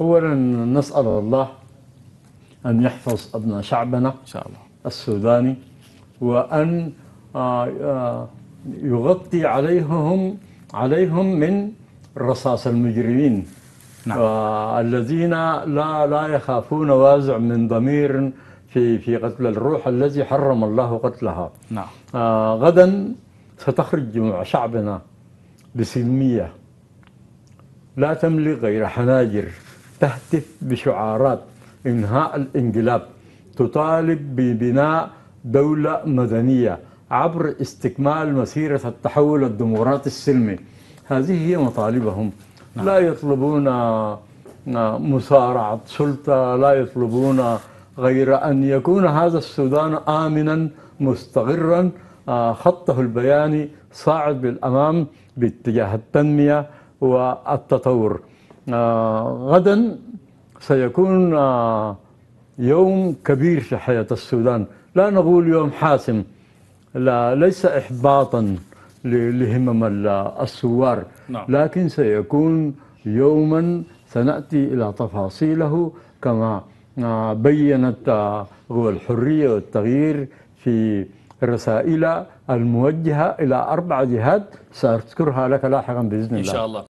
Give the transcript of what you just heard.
أولا نسأل الله أن يحفظ أبناء شعبنا إن شاء الله. السوداني وأن آه، آه، يغطي عليهم عليهم من رصاص المجرمين نعم. آه، الذين لا لا يخافون وازع من ضمير في في قتل الروح الذي حرم الله قتلها. نعم. غدا ستخرج جموع شعبنا بسلمية لا تملك غير حناجر. تهتف بشعارات إنهاء الانقلاب تطالب ببناء دولة مدنية عبر استكمال مسيرة التحول الديمقراطي السلمي. هذه هي مطالبهم. لا يطلبون مصارعة سلطة لا يطلبون غير أن يكون هذا السودان آمنا مستقرا. خطه البياني صاعد بالأمام باتجاه التنمية والتطور. غدا سيكون آه، يوم كبير في حياة السودان. لا نقول يوم حاسم لا ليس إحباطا لهمم ال- الثوار نعم. لكن سيكون يوما سنأتي إلى تفاصيله كما آه، بينت آه، قوى الحرية والتغيير في رسائل الموجهة إلى أربع جهات. سأذكرها لك لاحقا بإذن الله. شاء الله.